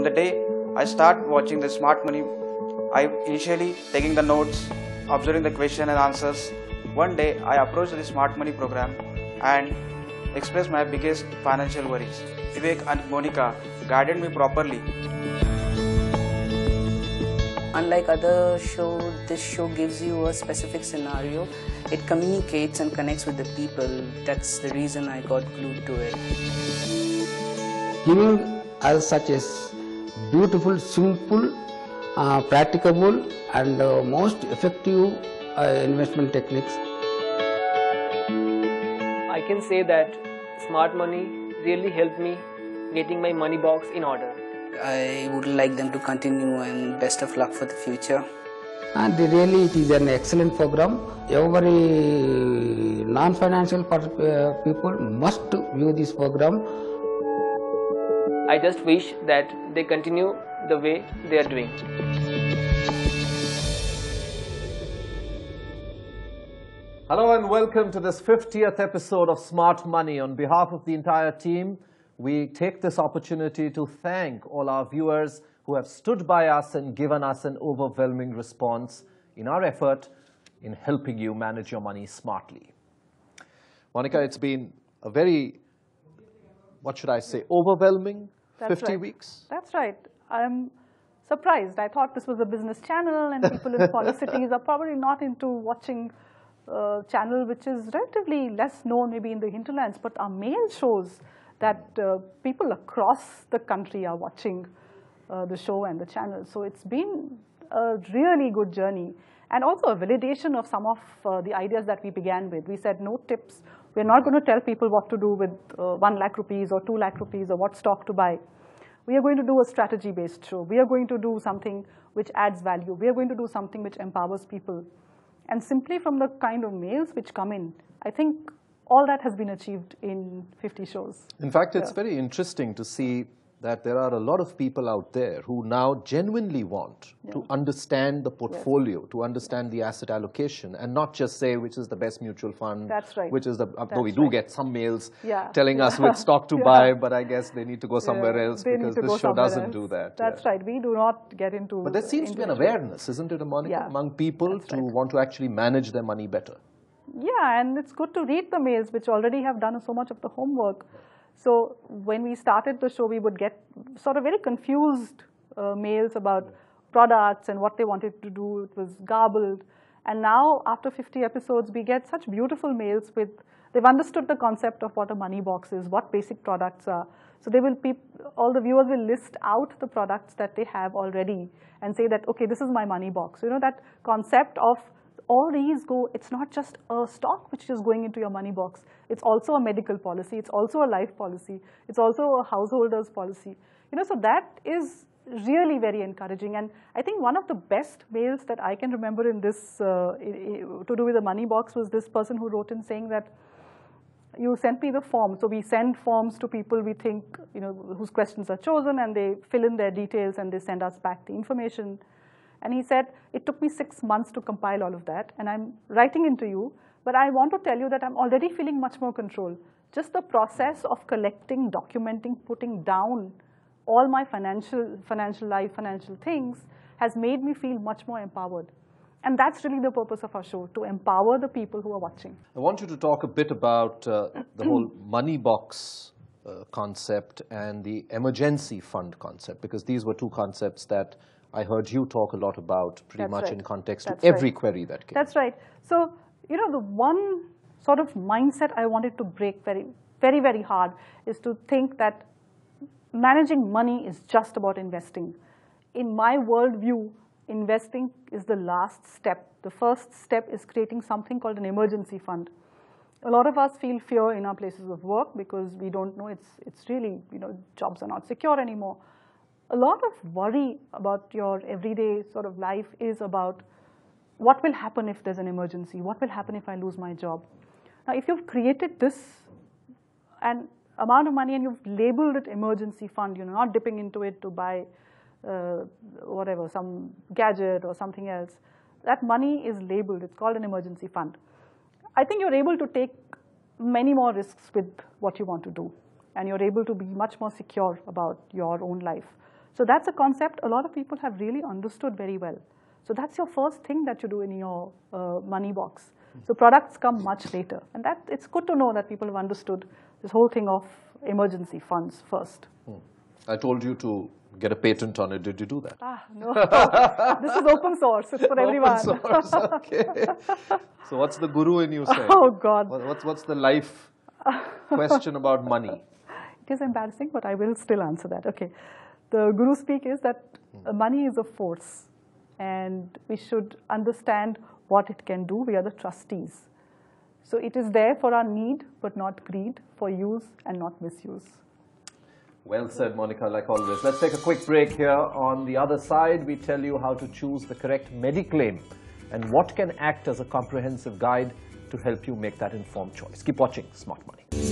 From the day I start watching the Smart Money, I initially taking the notes, observing the question and answers. One day I approached the Smart Money program and expressed my biggest financial worries. Vivek and Monika guided me properly. Unlike other show, this show gives you a specific scenario. It communicates and connects with the people. That's the reason I got glued to it. giving us such as beautiful, simple, uh, practicable and uh, most effective uh, investment techniques. I can say that smart money really helped me getting my money box in order. I would like them to continue and best of luck for the future. And really it is an excellent program. Every non-financial uh, people must view this program I just wish that they continue the way they are doing. Hello and welcome to this 50th episode of Smart Money. On behalf of the entire team, we take this opportunity to thank all our viewers who have stood by us and given us an overwhelming response in our effort in helping you manage your money smartly. Monika, it's been a very, what should I say, overwhelming That's 50 right. weeks? That's right. I'm surprised. I thought this was a business channel, and people in smaller cities are probably not into watching a channel which is relatively less known, maybe in the hinterlands. But our mail shows that uh, people across the country are watching uh, the show and the channel. So it's been a really good journey, and also a validation of some of uh, the ideas that we began with. We said no tips. We're not going to tell people what to do with uh, one lakh rupees or two lakh rupees or what stock to buy. We are going to do a strategy-based show. We are going to do something which adds value. We are going to do something which empowers people. And simply from the kind of mails which come in, I think all that has been achieved in 50 shows. In fact, it's Yeah. very interesting to see that there are a lot of people out there who now genuinely want to understand the portfolio, to understand the asset allocation, and not just say which is the best mutual fund. That's right. Which is the, uh, though we do right. get some mails Yeah. telling us which stock to Yeah. buy, but I guess they need to go somewhere Yeah, else they because this show doesn't else. do that. That's yeah. right. We do not get into. But there seems to be an awareness, isn't it, Monika, Yeah. among people That's to right. want to actually manage their money better? Yeah, and it's good to read the mails, which already have done so much of the homework. So when we started the show, we would get sort of very confused uh, mails about products and what they wanted to do. It was garbled. And now, after 50 episodes, we get such beautiful mails with, they've understood the concept of what a money box is, what basic products are. So they will, all the viewers will list out the products that they have already and say that, okay, this is my money box. You know, that concept of all these go, it's not just a stock which is going into your money box. It's also a medical policy. It's also a life policy. It's also a householder's policy. You know, so that is really very encouraging. And I think one of the best mails that I can remember in this, uh, to do with the money box was this person who wrote in saying that, you sent me the form. So we send forms to people we think, you know, whose questions are chosen and they fill in their details and they send us back the information. And he said, it took me six months to compile all of that and I'm writing into you, but I want to tell you that I'm already feeling much more control. Just the process of collecting, documenting, putting down all my financial, financial life, financial things has made me feel much more empowered. And that's really the purpose of our show, to empower the people who are watching. I want you to talk a bit about uh, the whole money box uh, concept and the emergency fund concept, because these were two concepts that I heard you talk a lot about pretty That's much right. in context That's to every right. query that came. That's right. So, you know, the one sort of mindset I wanted to break very, very, very hard is to think that managing money is just about investing. In my worldview, investing is the last step. The first step is creating something called an emergency fund. A lot of us feel fear in our places of work because we don't know it's, it's really, you know, jobs are not secure anymore. A lot of worry about your everyday sort of life is about what will happen if there's an emergency? What will happen if I lose my job? Now, if you've created this an amount of money and you've labeled it emergency fund, you're not dipping into it to buy uh, whatever, some gadget or something else, that money is labeled, it's called an emergency fund. I think you're able to take many more risks with what you want to do, and you're able to be much more secure about your own life. So that's a concept a lot of people have really understood very well. So that's your first thing that you do in your uh, money box. So products come much later, and that it's good to know that people have understood this whole thing of emergency funds first. I told you to get a patent on it. Did you do that? Ah, no, this is open source. It's for everyone. Open source, okay. so what's the guru in you saying? Oh, God. What's, what's the life question about money? It is embarrassing, but I will still answer that. Okay. The guru speak is that uh, money is a force, and we should understand what it can do. We are the trustees. So it is there for our need, but not greed, for use and not misuse. Well said, Monika, like always. Let's take a quick break here. On the other side, we tell you how to choose the correct Mediclaim and what can act as a comprehensive guide to help you make that informed choice. Keep watching Smart Money.